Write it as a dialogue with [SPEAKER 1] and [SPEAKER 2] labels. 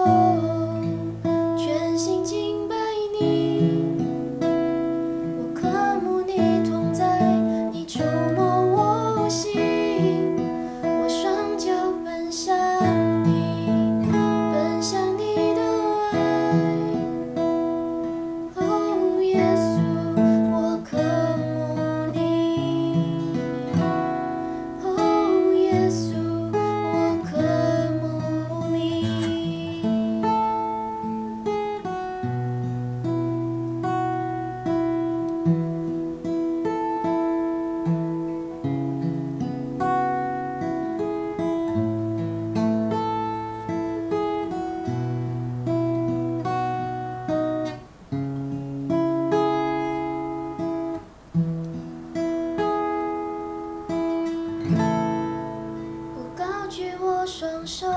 [SPEAKER 1] Oh. 举我双手。